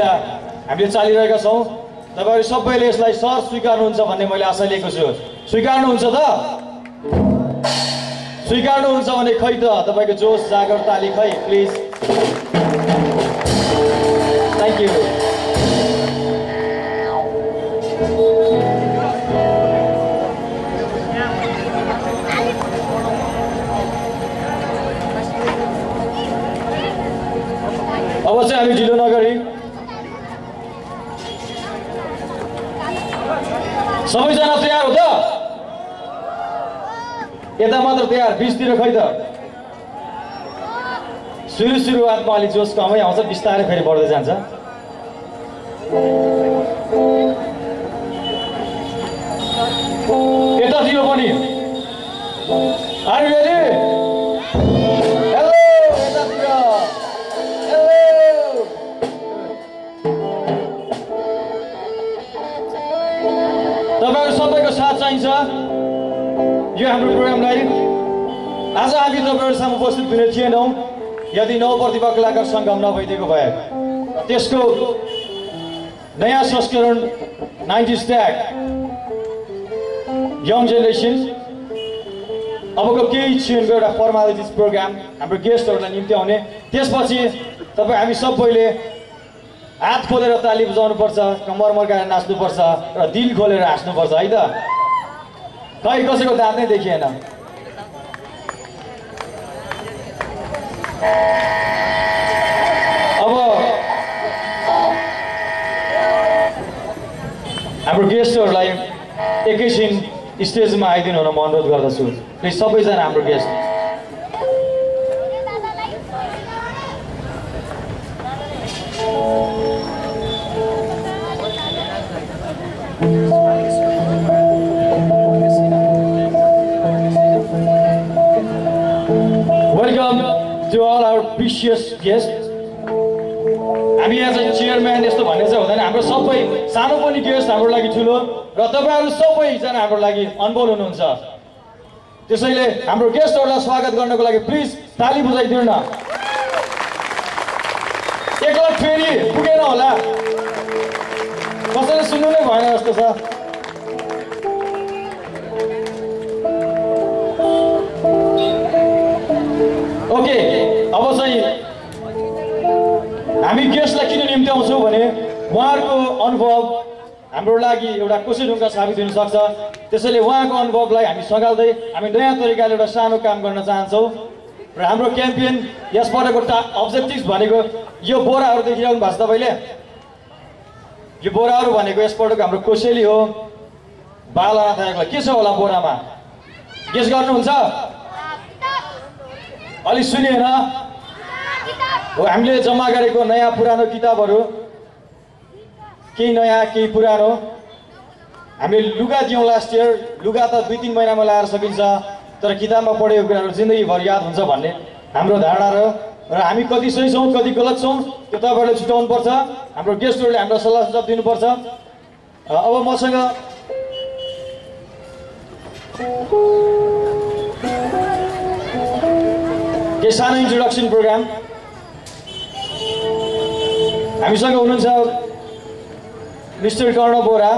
हामीले चालिरहेका छौँ। तपाईँहरू सबैले यसलाई सर स्वीकार्नुहुन्छ भन्ने मैले आशा लिएको छु। स्वीकार्नुहुन्छ त? स्वीकार्नुहुन्छ भने खै त? तपाईँको जोस जागर ताली खै प्लिज। थ्याङ्क यू अब चाहिँ हामी ढिलो नगरी। सबैजना तयार हो त? यता मात्र तयार बिचतिर खै त? सुरु सुरुवातमा अलिक जोस कमै आउँछ बिस्तारै फेरि बढ्दै जान्छ। यतातिर पनि। आज हामी तपाईँहरू सामु उपस्थित हुने थिएनौँ यदि नव प्रतिभा कलाकार सङ्गम नभइदिएको भए त्यसको नयाँ संस्करण नाइन्टी स्ट्याक यङ जेनेरेसन अबको केही क्षणको एउटा फर्मालिटिज प्रोग्राम हाम्रो गेस्टहरूलाई निम्ति आउने। त्यसपछि तपाईँ हामी सबैले हात खोलेर ताली बजाउनुपर्छ कम्मर मर्काएर नाच्नुपर्छ र दिल खोलेर हाँस्नुपर्छ है त? खै कसैको दाँत नै देखिएन। अब हाम्रो गेस्टहरूलाई एकैछिन स्टेजमा आइदिनु हुन म अनुरोध गर्दछु। सबैजना हाम्रो गेस्ट। Precious guests. हामी एज अ चेयरम्यान यस्तो भन्ने चाहिँ हुँदैन। हाम्रो सबै सानो पनि गेस्ट हाम्रो लागि ठुलो र तपाईँहरू सबैजना हाम्रो लागि अनमोल हुनुहुन्छ। त्यसैले हाम्रो गेस्टहरूलाई स्वागत गर्नको लागि प्लिज ताली बुझाइदिनु न। एकल फेरि पुगेन होला। कसैले सुन्नु नै भएन जस्तो छ। गेस्टलाई किन निम्ति आउँछौँ भने उहाँहरूको अनुभव हाम्रो लागि एउटा कोसी ढुङ्गा साबित हुनसक्छ। त्यसैले उहाँको अनुभवलाई हामी सघाल्दै हामी नयाँ तरिकाले एउटा सानो काम गर्न चाहन्छौँ। र हाम्रो क्याम्पेन यसपटकको टा अब्जेक्टिभ भनेको यो बोराहरू देखिरहनु भएको छ तपाईँले। यो बोराहरू भनेको यसपटकको हाम्रो कोसेली हो। बालनाथ के छ होला बोरामा? गेस गर्नुहुन्छ? अलिक सुनिएन। हो हामीले जम्मा गरेको नयाँ पुरानो किताबहरू। केही नयाँ केही पुरानो? हामीले लुगा दियौँ लास्ट इयर लुगा त दुई तिन महिनामा लाएर सकिन्छ तर किताबमा पढेको कुराहरू जिन्दगीभर याद हुन्छ भन्ने हाम्रो धारणा र र हामी कति सही छौँ कति गलत छौँ त्यो तपाईँहरूले छुट्याउनु पर्छ हाम्रो गेस्टहरूले हाम्रो सल्लाह सुझाव दिनुपर्छ। अब मसँग केही सानो इन्ट्रोडक्सन प्रोग्राम हामीसँग हुनुहुन्छ मिस्टर कर्ण बोरा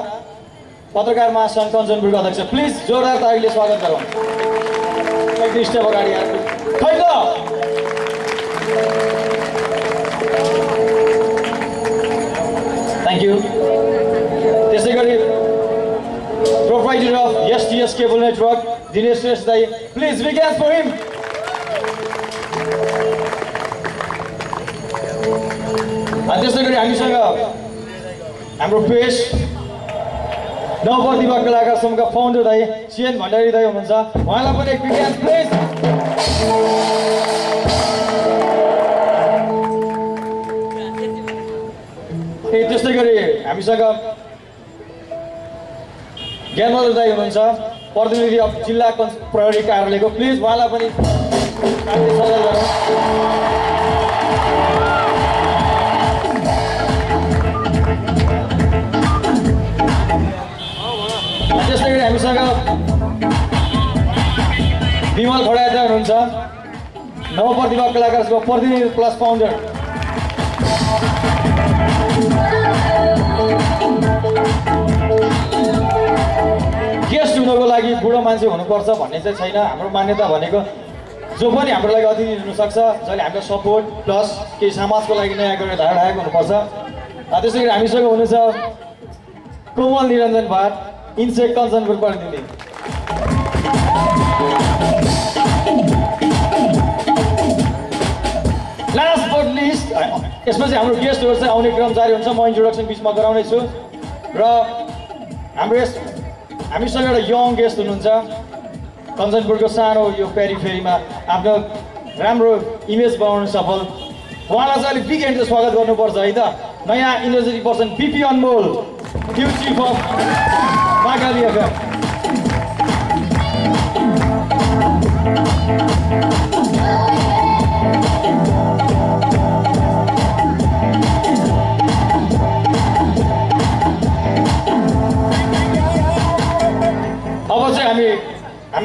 पत्रकार महासङ्घ कञ्चनपुरको अध्यक्ष। प्लिज जोरदार तारिकले स्वागत गरौँ। स्टेप अगाडि खै त? थ्याङ्क यू त्यसै गरी provider of STS cable network Dinesh Shrestha दाई प्लिज बिग्यास फर हिम अनि त्यसै गरी हामीसँग हाम्रो पेस नवप्रतिभा कलाकार सङ्घका फाउन्डर दाई सिएन भण्डारी दाई हुनुहुन्छ। उहाँलाई पनि बिग्यास प्लिज ए त्यस्तै गरी हामीसँग ज्ञानबहादुर दाई हुनुहुन्छ। प्रतिनिधि जिल्ला प्रहरी कार्यालयको प्लिज उहाँलाई पनि कमल खडाजा हुनुहुन्छ। नव प्रतिभा कलाकारको प्रतिनिधि प्लस फाउन्डर। गेस्ट हुनको लागि बुढो मान्छे हुनुपर्छ भन्ने चाहिँ छैन। हाम्रो मान्यता भनेको जो पनि हाम्रो लागि अतिथि हुनसक्छ जसले हाम्रो सपोर्ट प्लस केही समाजको लागि नयाँ गरेर धारा राखेको हुनुपर्छ। त्यसै गरी हामीसँग हुनुहुन्छ कोमल निरञ्जन भाट इन्सेक कञ्चनपुर प्रतिनिधि। यसमा चाहिँ हाम्रो गेस्टहरू चाहिँ आउने क्रम जारी हुन्छ। म इन्ट्रोडक्सन बिचमा गराउनेछु। र हाम्रो यस हामीसँग एउटा यङ गेस्ट हुनुहुन्छ। कञ्चनपुरको सानो यो पेरिफेरीमा आफ्नो राम्रो इमेज बनाउन सफल। उहाँलाई चाहिँ अलिक बिग एन्डले स्वागत गर्नुपर्छ है त? नयाँ energetic person BP Anmol new chief of FM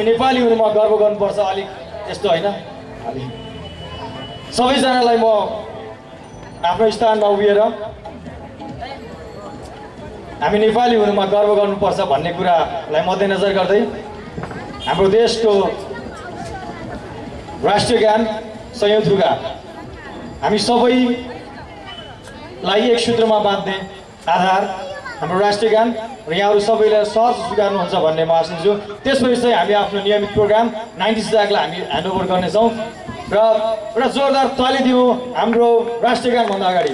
हामी नेपाली हुनुमा गर्व गर्नुपर्छ अलिक यस्तो होइन। सबैजनालाई म आफ्नो स्थानमा उभिएर हामी नेपाली हुनुमा गर्व गर्नुपर्छ भन्ने कुरालाई मध्यनजर गर्दै हाम्रो देशको राष्ट्रिय ज्ञान संयोधुगा हामी सबैलाई एक सूत्रमा बाँध्ने आधार हाम्रो राष्ट्रिय गान र यहाँहरू सबैले सहज स्वीकार्नुहुन्छ भन्ने म आशिन्छु त्यसपछि चाहिँ हामी आफ्नो नियमित प्रोग्राम नाइन्टी स्ट्याकलाई हामी ह्यान्डओभर गर्नेछौँ र एउटा जोरदार ताली दिउँ हाम्रो राष्ट्रिय गानभन्दा अगाडि।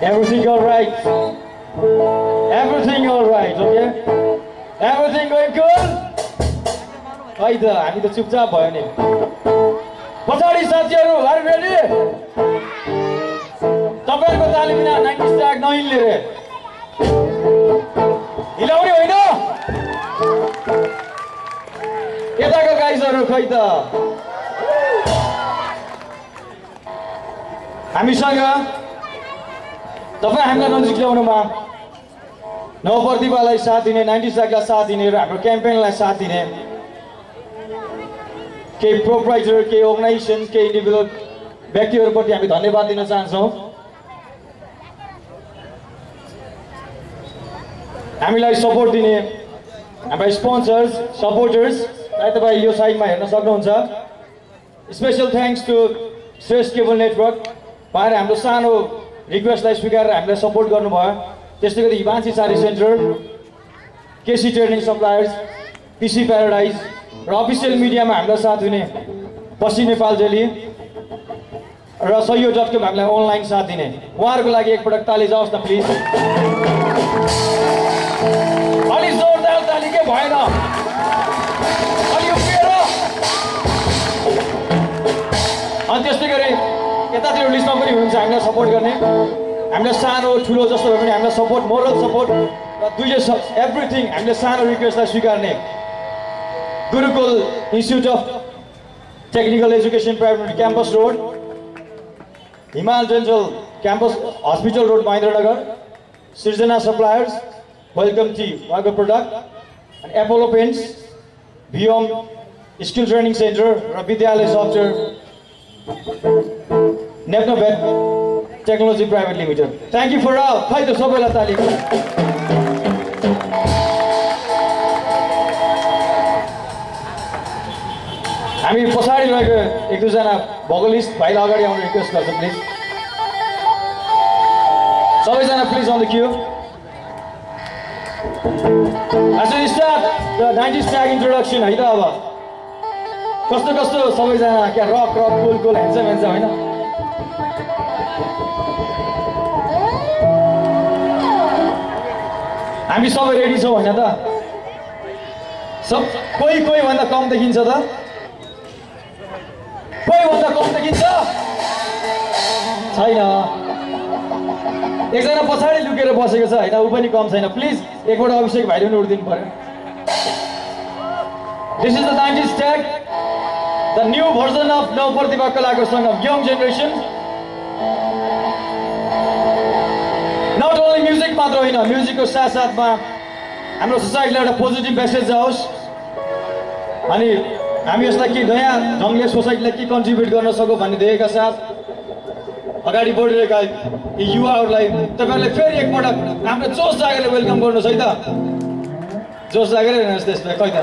Everything all right? Everything all right, okay? Everything going good? खै त हामी त चुपचाप भयो नि पछाडि साथीहरू आर रेडी तपाईँहरूको ताली बिना नाइन्टी स्ट्याक नहिल्ने रे हिलाउने होइन यताको गाइजहरू खै त हामीसँग तपाईँ हामीलाई नजिक ल्याउनुमा नवप्रतिभालाई साथ दिने नाइन्टी स्ट्याकलाई साथ दिने र हाम्रो क्याम्पेनलाई साथ दिने केही प्रोप्राइटर केही अर्गनाइजेसन केही इन्डिभिजुअल व्यक्तिहरूप्रति हामी धन्यवाद दिन चाहन्छौँ। हामीलाई सपोर्ट दिने हाम्रा स्पोन्सर्स सपोर्टर्स तपाईँ यो साइडमा हेर्न सक्नुहुन्छ। Special thanks to Shrestha cable network उहाँले हाम्रो सानो रिक्वेस्टलाई स्वीकारेर हामीलाई सपोर्ट गर्नुभयो। त्यस्तै गरी Himanshi sari centre KC training suppliers PC paradise र अफिसियल मिडियामा हामीलाई साथ दिने पश्चिम नेपाल डेली र सहियो डट कम हामीलाई अनलाइन साथ दिने। उहाँहरूको लागि एकपटक ताली जाओस् न प्लिज। अलि जोरदार ताली के भएन? यतातिर लिस्टमा पनि हुनुहुन्छ हामीलाई सपोर्ट गर्ने। हामीलाई सानो ठुलो जस्तो भए पनि हामीलाई सपोर्ट मोरल सपोर्ट र दुईले एभ्रिथिङ हामीले सानो रिक्वेस्टलाई स्वीकार्ने Gurukul institute of technical education private campus road Himal dental campus hospital road Mahendranagar Srijana suppliers welcome tea उहाँको प्रडक्ट अनि Apollo paints Viom skill training center र विद्यालय software Nepnovate technology private limited thank you for all खै त सबैलाई तालिम हामी पछाडि रहेको एक दुईजना भोगलिस्ट भाइलाई अगाडि आउनु रिक्वेस्ट गर्छु प्लिज सबैजना please on the cue As we start the 90s tag introduction है त अब कस्तो कस्तो सबैजना क्या रक रक कुल कुल हेन्छ हेन्छ होइन हामी सबै रेडी छौँ होइन त? सब कोही कोही भन्दा कम देखिन्छ त? कोही भन्दा कम देखिन्छ? छैन। एकजना पछाडि लुकेर बसेको छ होइन ऊ पनि कम छैन। प्लिज एकपल्ट अभिषेक भाइले पनि उठिदिनु पऱ्यो this is the nineties tag the new version of नव प्रतिभा कलाको सङ्गम यङ जेनेरेसन मात्र होइन म्युजिकको साथसाथमा हाम्रो सोसाइटीलाई एउटा पोजिटिभ मेसेज जाओस् अनि हामी यसलाई के नयाँ ढङ्गले सोसाइटीलाई के कन्ट्रिब्युट गर्न सकौँ भन्ने ध्येयका साथ अगाडि बढिरहेका यी युवाहरूलाई तपाईँहरूले फेरि एकपटक हाम्रो जोस जागेर वेलकम गर्नुहोस् है त। जोस जागेर हेर्नुहोस् त्यसलाई खै त